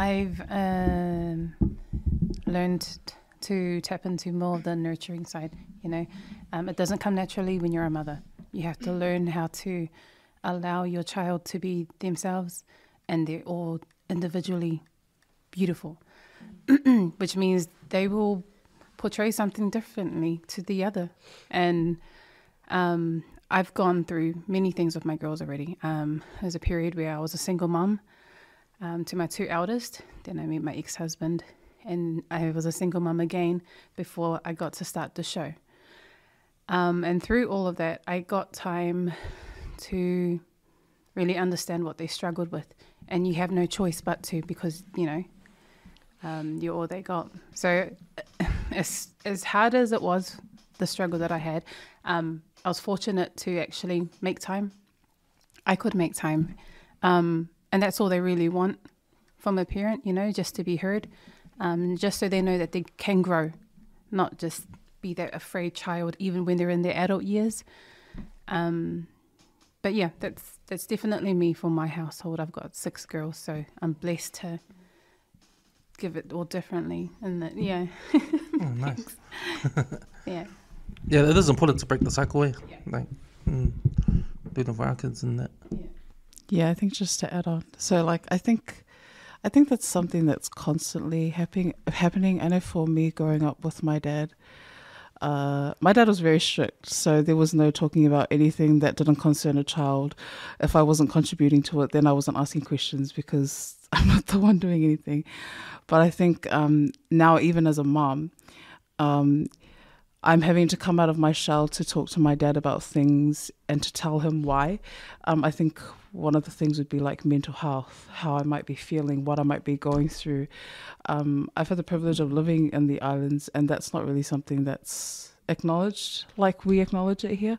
I've um, learned to tap into more of the nurturing side. You know, um, it doesn't come naturally when you're a mother. You have to learn how to allow your child to be themselves, and they're all individually beautiful, which means they will portray something differently to the other. And um, I've gone through many things with my girls already. Um, there's a period where I was a single mom um, to my two eldest. Then I met my ex husband, and I was a single mom again before I got to start the show. Um, and through all of that, I got time to really understand what they struggled with. And you have no choice but to because, you know, um, you're all they got. So, as, as hard as it was, the struggle that I had, um, I was fortunate to actually make time. I could make time. Um, and that's all they really want from a parent, you know, just to be heard, um, just so they know that they can grow, not just be that afraid child, even when they're in their adult years. Um, but yeah, that's that's definitely me for my household. I've got six girls, so I'm blessed to give it all differently. And that, yeah. Oh, nice. yeah. Yeah, it is important to break the cycle. Eh? Yeah. Like, mm, doing our kids and that. Yeah, I think just to add on. So like I think I think that's something that's constantly happening happening. I know for me growing up with my dad, uh, my dad was very strict, so there was no talking about anything that didn't concern a child. If I wasn't contributing to it, then I wasn't asking questions because I'm not the one doing anything. But I think um, now, even as a mom, um, I'm having to come out of my shell to talk to my dad about things and to tell him why. Um, I think one of the things would be like mental health, how I might be feeling, what I might be going through. Um, I've had the privilege of living in the islands, and that's not really something that's acknowledged like we acknowledge it here.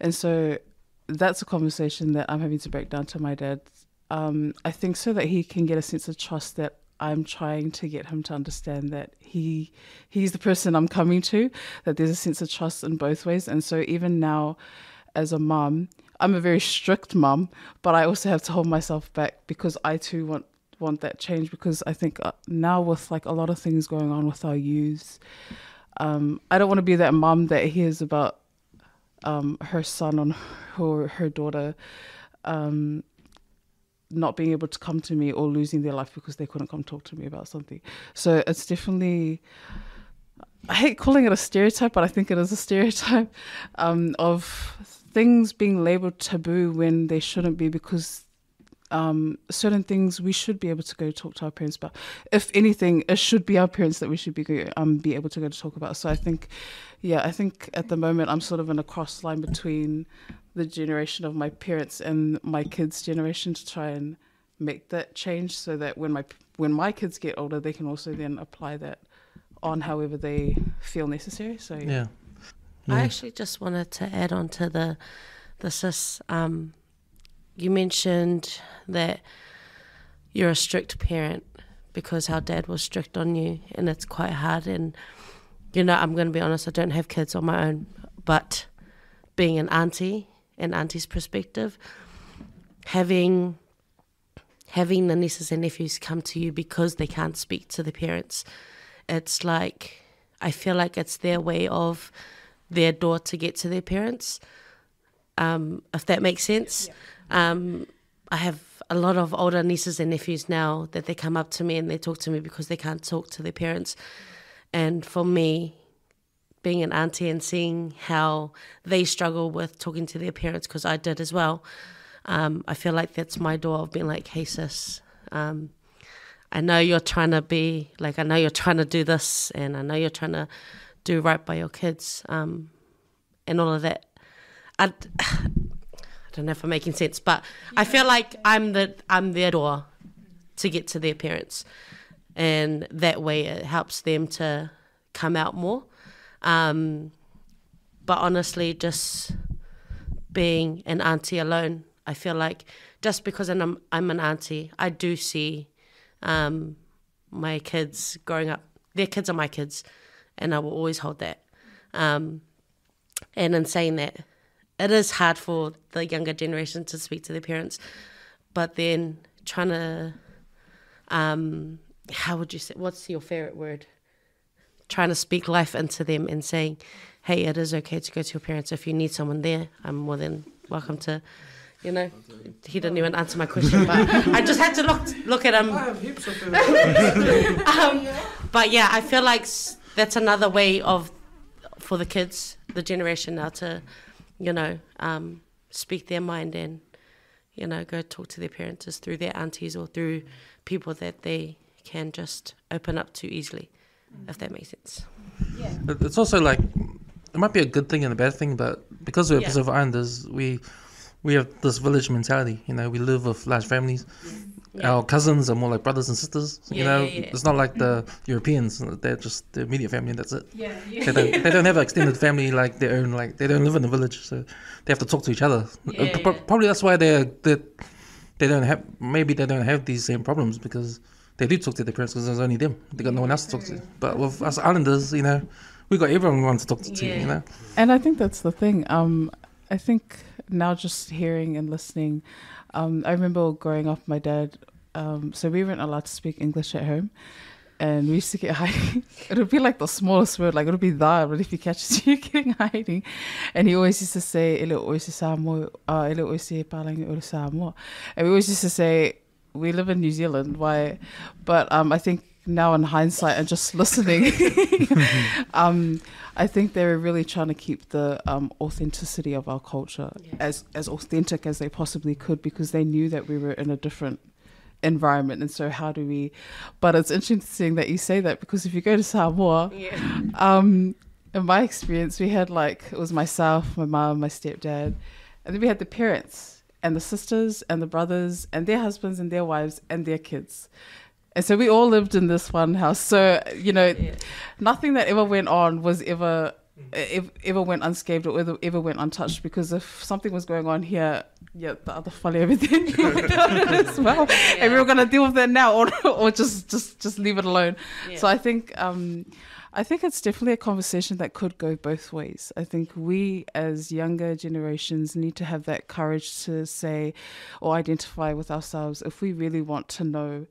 And so that's a conversation that I'm having to break down to my dad. Um, I think so that he can get a sense of trust that I'm trying to get him to understand that he he's the person I'm coming to, that there's a sense of trust in both ways. And so even now as a mum, I'm a very strict mum, but I also have to hold myself back because I too want want that change because I think uh, now with like a lot of things going on with our youth, um, I don't want to be that mum that hears about um, her son or her, her daughter um, not being able to come to me or losing their life because they couldn't come talk to me about something. So it's definitely. I hate calling it a stereotype, but I think it is a stereotype um, of things being labeled taboo when they shouldn't be because um, certain things we should be able to go talk to our parents about. If anything, it should be our parents that we should be um, be able to go to talk about. So I think, yeah, I think at the moment I'm sort of in a cross line between the generation of my parents and my kids' generation to try and make that change so that when my when my kids get older, they can also then apply that on however they feel necessary. So Yeah. I actually just wanted to add on to the the sis. Um, you mentioned that you're a strict parent because how dad was strict on you, and it's quite hard. And you know, I'm going to be honest. I don't have kids on my own, but being an auntie and auntie's perspective, having having the nieces and nephews come to you because they can't speak to the parents, it's like I feel like it's their way of their door to get to their parents. Um, if that makes sense. Um, I have a lot of older nieces and nephews now that they come up to me and they talk to me because they can't talk to their parents. And for me, being an auntie and seeing how they struggle with talking to their parents, because I did as well, um, I feel like that's my door of being like, hey, sis, um, I know you're trying to be, like, I know you're trying to do this and I know you're trying to do right by your kids um, and all of that. I, I don't know if I'm making sense, but I feel like I'm the I'm their door to get to their parents, and that way it helps them to come out more. Um, but honestly, just being an auntie alone, I feel like just because I'm I'm an auntie, I do see um, my kids growing up. Their kids are my kids, and I will always hold that. Um, and in saying that, it is hard for the younger generation to speak to their parents, but then trying to um, how would you say? What's your favorite word? Trying to speak life into them and saying, "Hey, it is okay to go to your parents. If you need someone there, I'm more than welcome to." You know, he didn't even answer my question, but I just had to look look at him. um, but yeah, I feel like that's another way of for the kids, the generation now, to you know um, speak their mind and you know go talk to their parents is through their aunties or through people that they can just open up to easily, if that makes sense. It- It's also like it might be a good thing and a bad thing, but because we're Yeah. Pacific Islanders, we we have this village mentality. You know, we live with large families. Yeah. Our cousins are more like brothers and sisters. You know, yeah, yeah. it's not like the Europeans. They're just the immediate family. That's it. Yeah, They don't, they don't have an extended family like their own. Like they don't live in a village, so they have to talk to each other. Yeah, Uh, pro- yeah. Probably that's why they're they they don't have maybe they don't have these same problems because they do talk to their parents because there's only them. They got no one else to talk to. But with us islanders, you know, we got everyone we to talk to. Yeah. You know. And I think that's the thing. Um, I think now just hearing and listening, um, I remember growing up, my dad. Um, so we weren't allowed to speak English at home, and we used to get hiding. it would be like the smallest word, like it would be that, but if he catches you getting hiding, and he always used to say "ele Samoa," uh, "ele Samoa," and we always used to say we live in New Zealand. Why? But um, I think now in hindsight and just listening, um, I think they were really trying to keep the um, authenticity of our culture Yeah. as as authentic as they possibly could because they knew that we were in a different environment and so how do we but it's interesting that you say that because if you go to Samoa Yeah. um in my experience we had like it was myself my mom my stepdad and then we had the parents and the sisters and the brothers and their husbands and their wives and their kids and so we all lived in this one house. So you know Yeah. nothing that ever went on was ever ev- ever went unscathed or ever, ever went untouched because if something was going on here yeah the other funny everything. Went on as well. And we were going to deal with that now or, or just just just leave it alone. Yeah. so i think um I think it's definitely a conversation that could go both ways. I think we, as younger generations, need to have that courage to say or identify with ourselves if we really want to know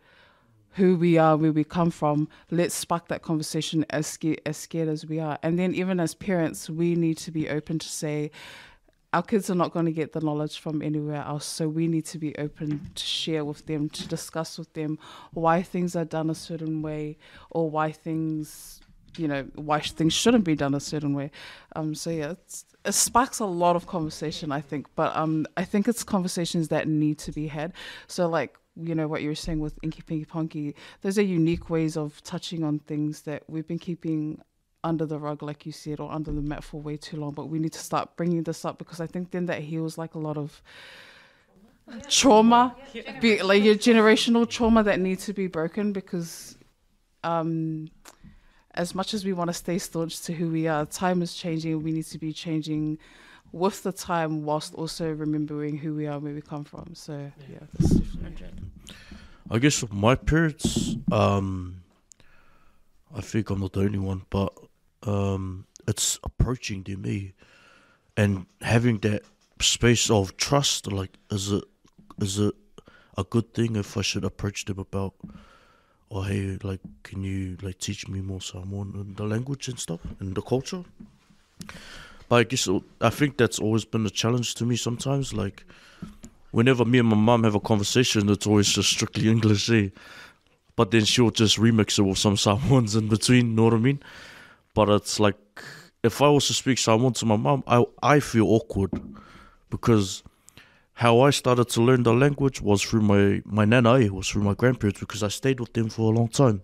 who we are, where we come from. Let's spark that conversation as scared, as scared as we are. And then, even as parents, we need to be open to say, our kids are not going to get the knowledge from anywhere else. So we need to be open to share with them, to discuss with them why things are done a certain way or why things, you know, why things shouldn't be done a certain way. Um, so yeah, it sparks a lot of conversation, I think. But um, I think it's conversations that need to be had. So like, you know, what you were saying with Inky Pinky Ponky, those are unique ways of touching on things that we've been keeping under the rug, like you said, or under the mat for way too long. But we need to start bringing this up because I think then that heals like a lot of trauma, be, like your generational trauma that needs to be broken because um, as much as we want to stay staunch to who we are, time is changing. We need to be changing with the time whilst also remembering who we are and where we come from. So yeah, that's I guess my parents, um, I think I'm not the only one, but um, it's approaching to me And having that space of trust, like, is it is it a good thing if I should approach them about, oh hey, like, can you like teach me more Samoan and the language and stuff and the culture? But I guess I think that's always been a challenge to me sometimes, like whenever me and my mum have a conversation, it's always just strictly English, eh? But then she'll just remix it with some Samoans in between, know what I mean? But it's like, if I was to speak Samoan to my mum, I, I feel awkward because how I started to learn the language was through my, my nana, eh? was through my grandparents because I stayed with them for a long time.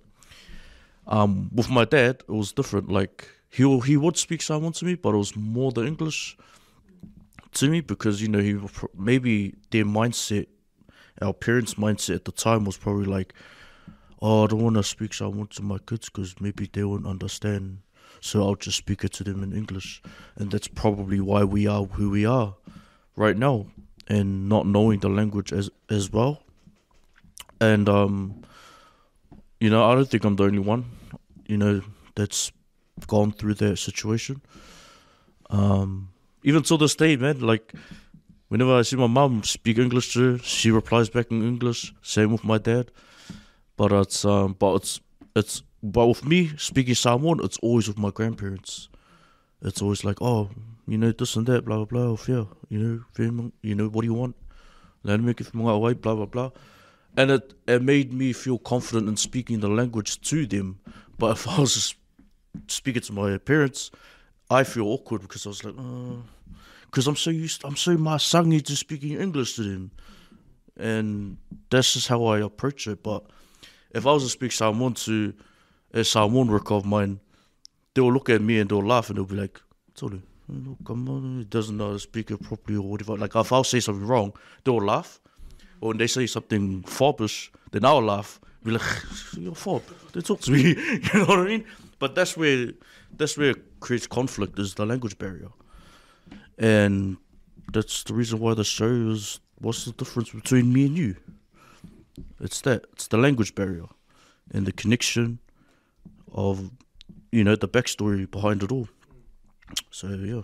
Um, with my dad, it was different. Like, he, he would speak Samoan to me, but it was more the English to me because you know he maybe their mindset, our parents' mindset at the time was probably like, oh, I don't want to speak Samoan to my kids because maybe they won't understand, so I'll just speak it to them in English, and that's probably why we are who we are right now, and not knowing the language as as well, and um, you know, I don't think I'm the only one, you know, that's gone through that situation. Um, even to this day, man, like whenever I see my mom speak English to her, she replies back in English. Same with my dad. But it's um, but it's it's but with me speaking Samoan, it's always with my grandparents. It's always like, oh, you know, this and that, blah blah blah. Yeah, you know, whenua- you know, what do you want? Let me give my away, blah blah blah. And it it made me feel confident in speaking the language to them. But if I was speaking to my parents, I feel awkward because I was like, because I'm so used, I'm so masangi to speaking English to them, and that's just how I approach it. But if I was to speak Samoan to uh, a Samoan worker of mine, they'll look at me and they'll laugh and they'll be like, "Tolu, come on, he doesn't know how to speak it properly or whatever." Like if I'll say something wrong, they'll laugh. Or when they say something foppish, then I'll laugh. Be like, "You're fob. They talk to me." you know what I mean? But that's where that's where it creates conflict is the language barrier, and that's the reason why the show is. What's the difference between me and you? It's that. It's the language barrier, and the connection of, you know, the backstory behind it all. So yeah.